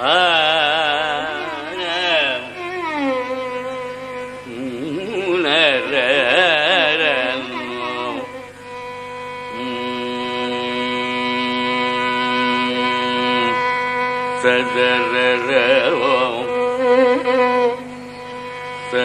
Ah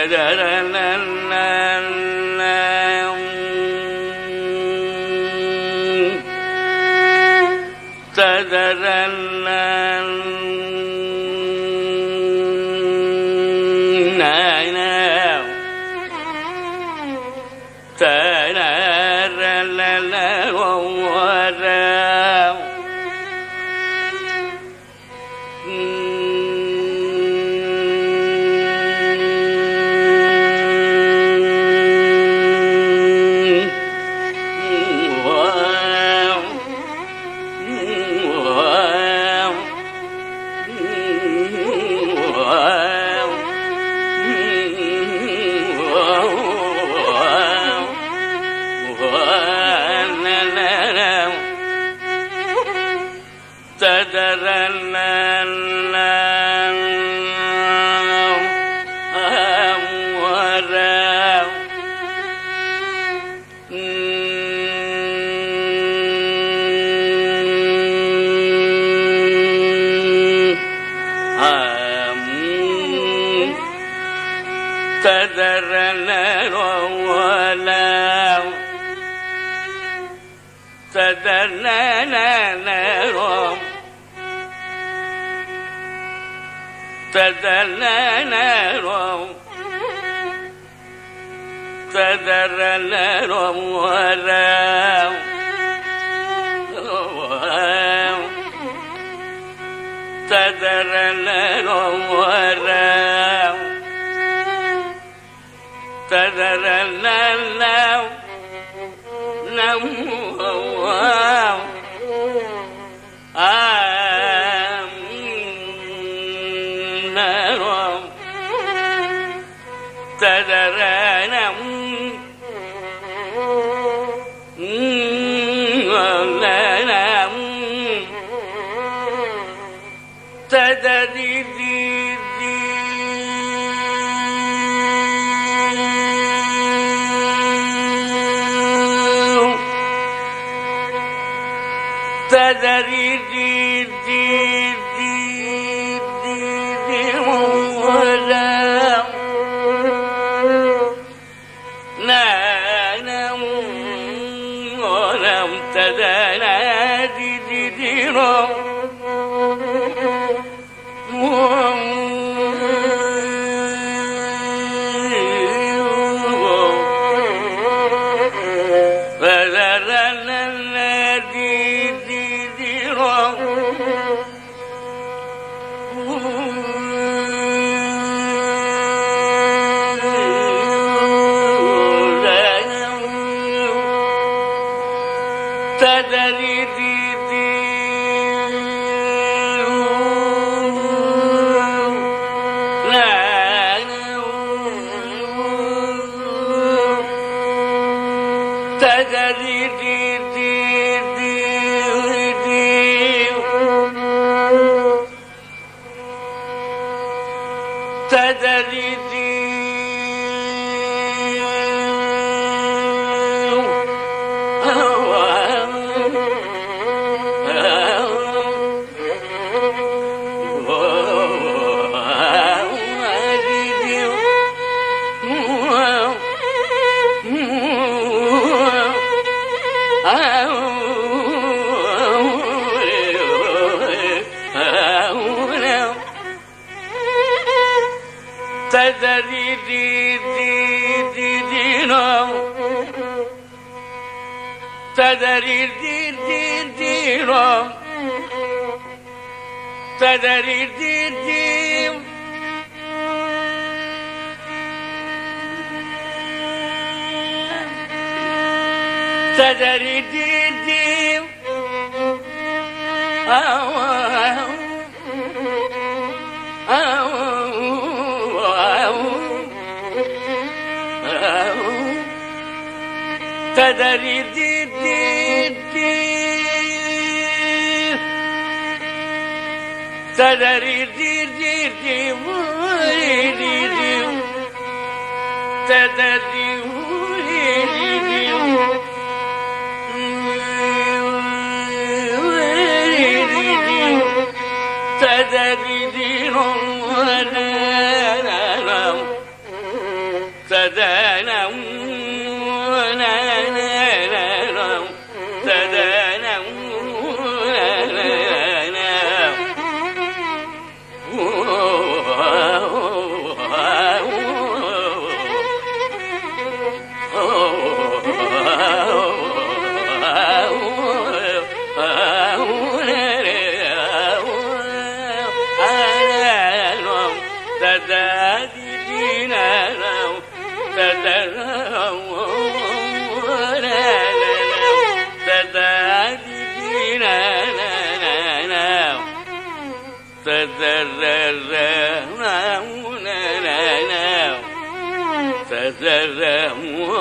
تدرنا نام تذرنا ولا تذرنا نرم تذرنا نرم تذرنا نرم ولا تذرنا نرم ولا sararana namo amnaram sararanam lanam tadadidi அறி بدل تدري دي دي دي دينا تدري دي دي دينا تدري دي دي تدري دي دي kadari din din din ಸದರ ಮೋ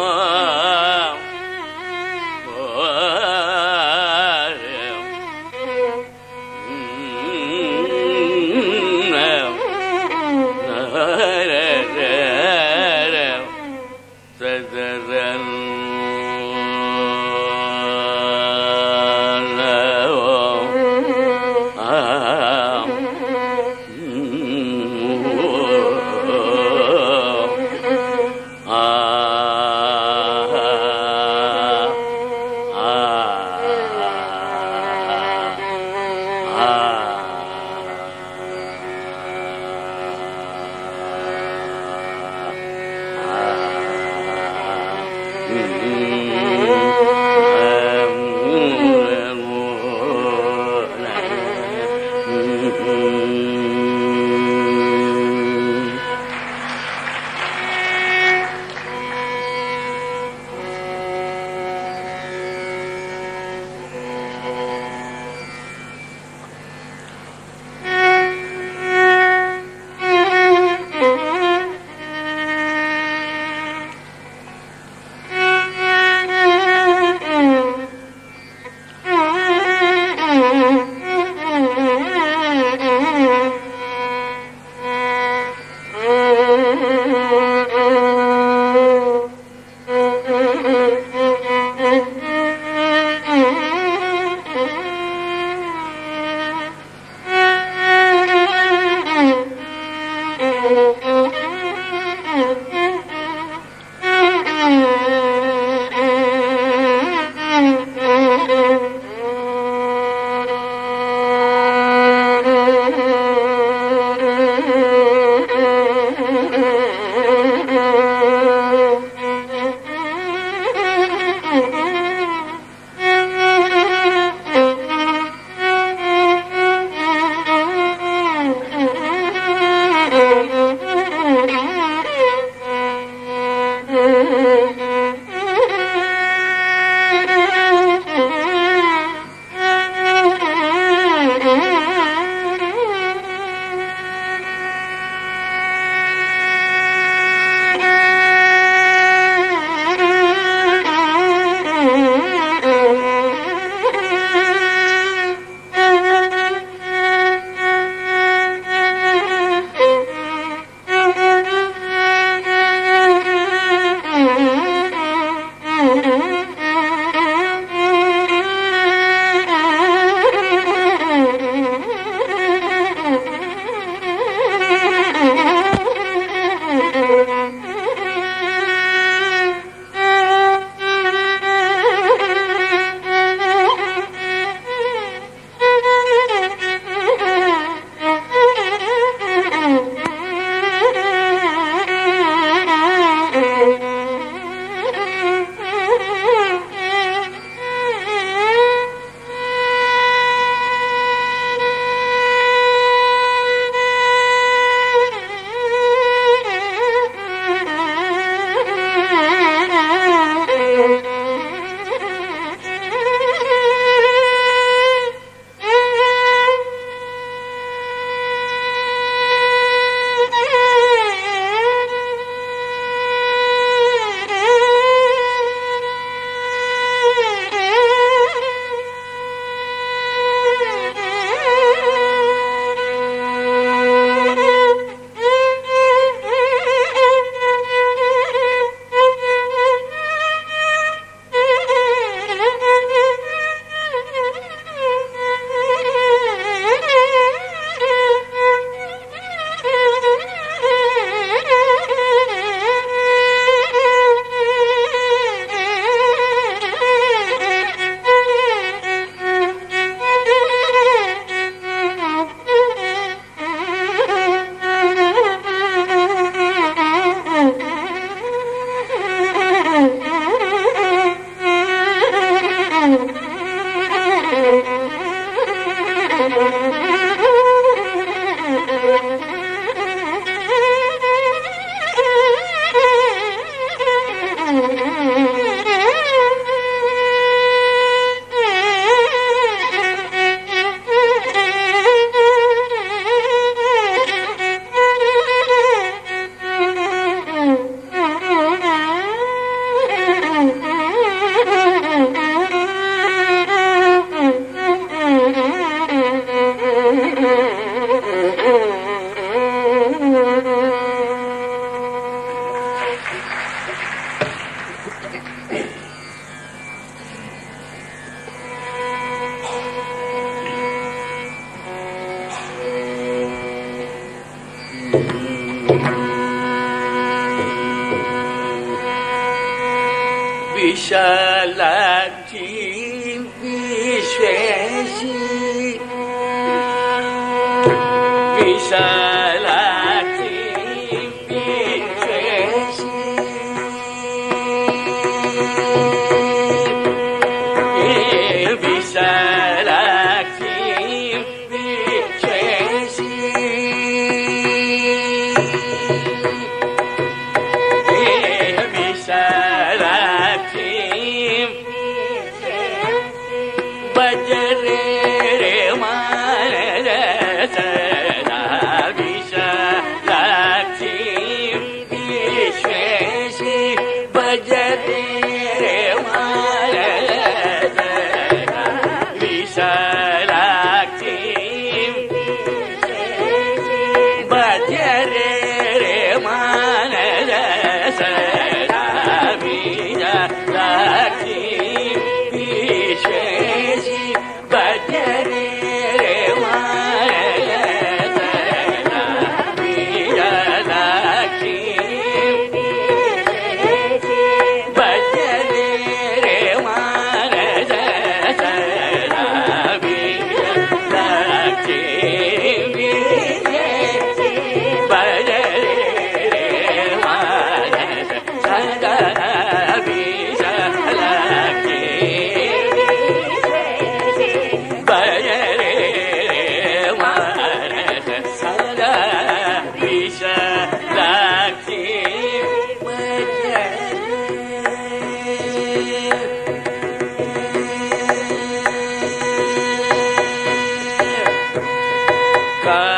雪山蓝晶碧雪。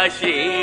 心。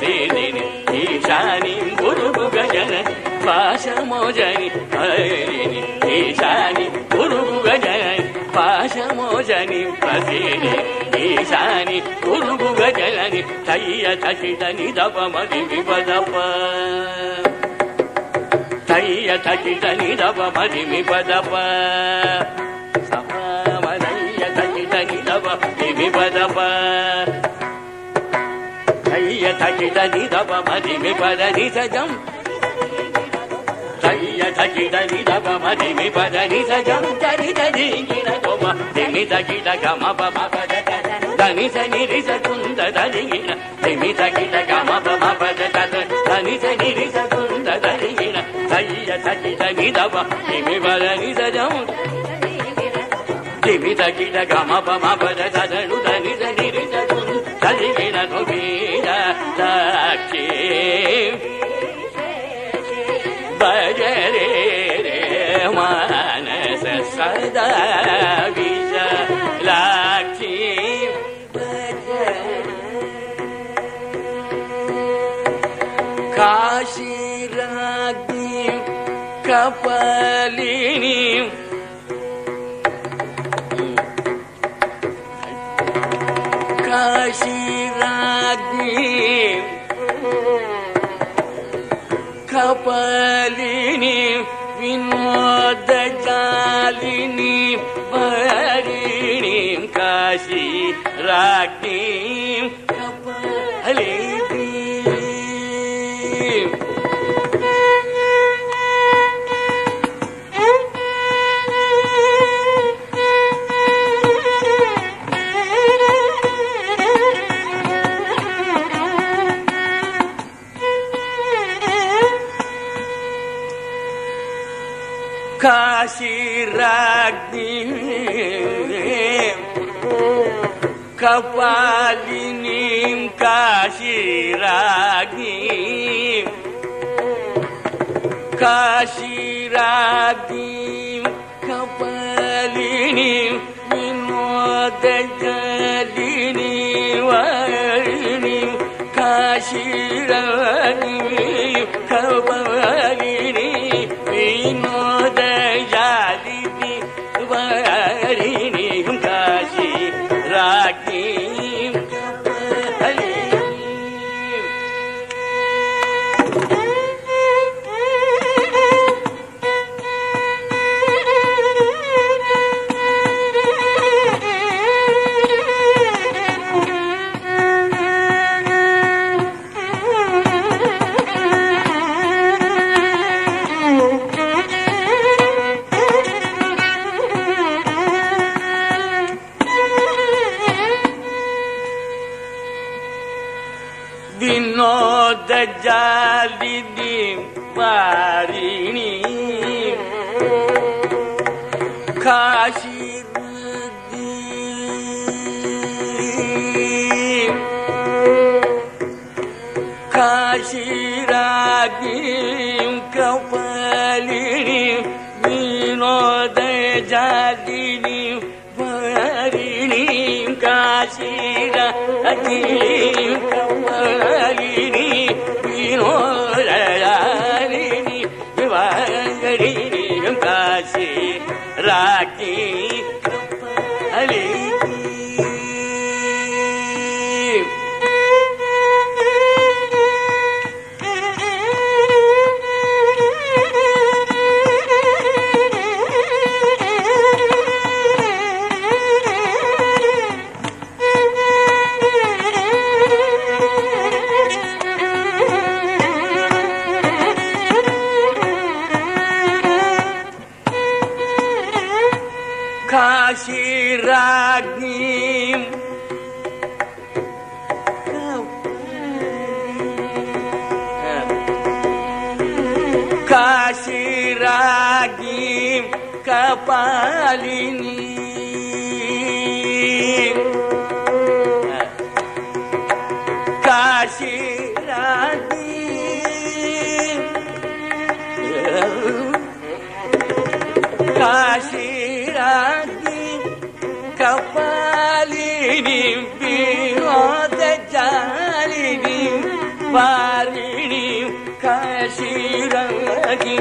సేదిని ప్రసిద్ధిని ఈశానిం గురుగుగ జనని పాశమోచని హరిని ఈశాని గురుగుగ జనని పాశమోచని ప్రసిద్ధిని ఈశాని గురుగుగ గజలని తయ్య తచితని దపమది విపదప. తయ్య తచితని దపమది విపదప. సమనయ్య తచితని దపమి విపదప. తయ్య తచితని దపమది పదని సజం తయ్య తచితని దపమది పదని సజం చరిత దిగిన కొమ దిమి తగిట గమ పమ పద దని సని రిస కుంద దదిగిన దిమి తగిట గమ పమ పద దని సని రిస కుంద దదిగిన తయ్య తచితని దప దిమి పదని సజం దిమి తగిట గమ పమ పద తదను దని సని రిస కుంద దదిగిన నుబీర खी बजरे रे मनस सदा विष राखी। बज काशी राज्ञ कप ರಾಟಿ ಕಪಲಿದ್ರಿ ಕಾಶಿ ರಾಗ್ನಿ ಕಪಾಲಿನೀಂ ಕಾಶಿರಾಗೀಂ ಕಾಶಿರಾಗೀಂ ಕಪಾಲಿನೀಂ ವಿನೋದಕಲಿನೀಂ ವರಿಣೀಂ ಕಾಶಿರಾಗೀಂ ಕಪಾಲಿನೀ ವಿನೋ सी राखी पाली काशी रा काशीरादि कपालिनी जालिनी पारिनी काशीरङ्गी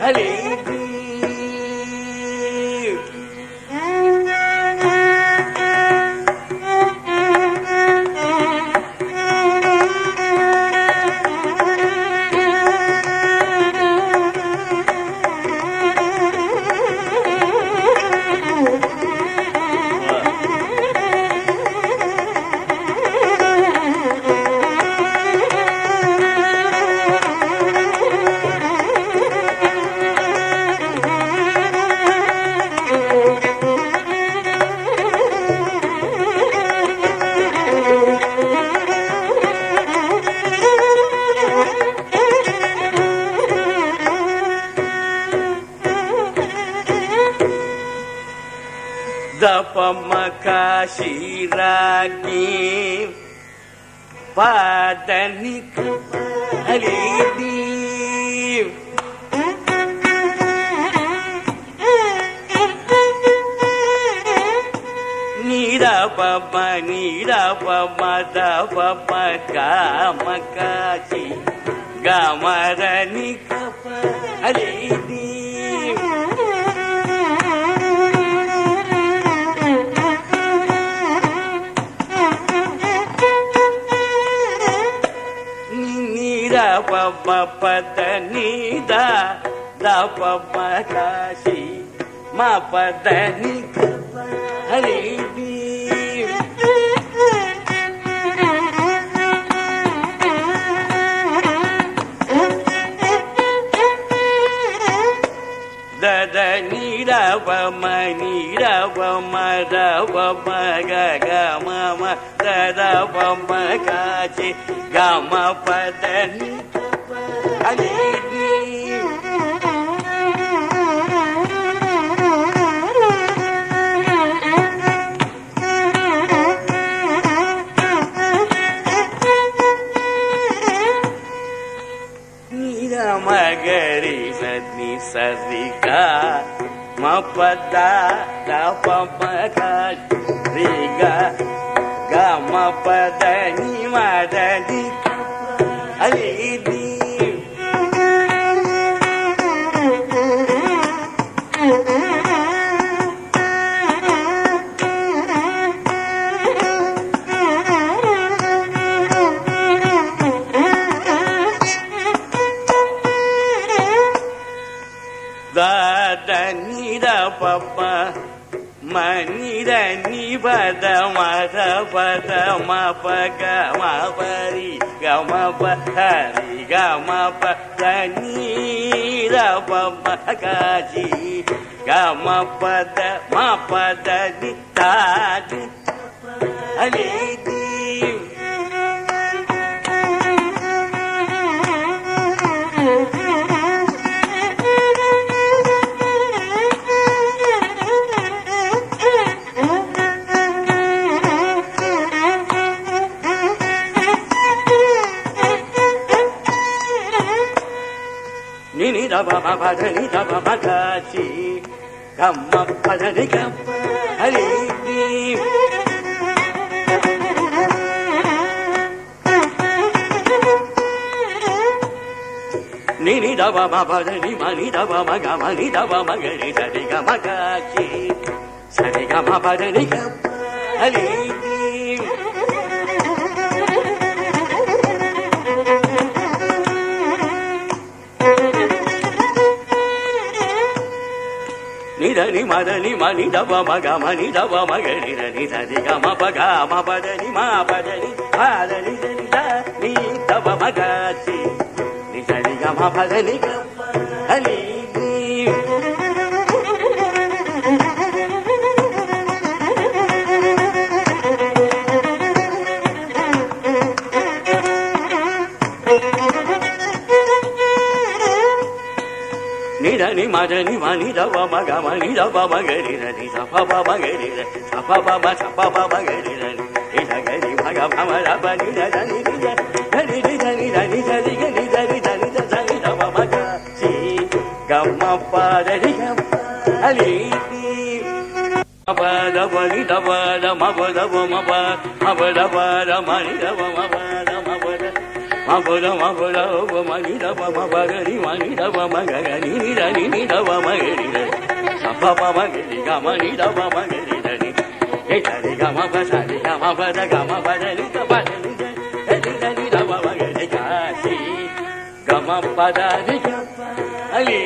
ali పాదని హరిది నీరపమ నీరపమ దపమ కామ కాశీ గమరని కప ಪ ಪದ ನಿದ ದ ಪ ಮ ಕಾಶಿ ಮ ಪದ ನಿ ಹರಿ ಬಿ ದ ದ ನಿ ರ ವ ಮ ನಿ ರ ವ ಮ ರ ವ ಮ ಗ ಗ ಮ ಮ ದ ದ ವ ಮ ಕಾಶಿ ಗ ಮ ಪದ ನಿ మగరి సని సరిగా మపద దపమక రిగా గమ పద ని మదని అది ದಾನಿದ ಪಪ್ಪ ಮನಿದ ನಿ ಪದ ಮದ ಪದ ಮ ಪ ಗ ಮ ಪರಿ ಗ ಮ ಪ ಹರಿ ಗ ಮ ಪ ದನಿದ ಪಪ್ಪ ಕಾಜಿ ಗ ಮ ಪದ ಮ ಪದ ನಿ ತಾಜಿ ಅಲೇ పదాచి గమ్మ పద ని గమ్మ హరి నిని దబ పద ని మని దబ మగ మని దబ మగరి సరి గమ కాచి సరి గమ పద గమ్మ హరి మదని మదని మని దవ మగ మని దవ మగని రని దని సరి గమ పగ మ పదని మా పదని పాదని దని ద నీ దవ మగాచి ని సరి గమ పదని గమ హని மதனி மனித மக மனித மகரி ரி சபா மகரி சபா பாபா சபா மகரி ரி நகரி மக மமர பனி தனி தனி தனி தனி தனி தனி தனி தனி தனி தனி தனி மக சி கம்ம பாதரி அலி பத பனி தப மப தப மப மப தப மணி தப மப అలి మప దవ మగరి మగిడ మగరి నిర నిర మగరి సప మగరి గమ నిర మగరి గమ పసరి గమ పద గమ పదని మగరి కాసి గమ పదని అలీ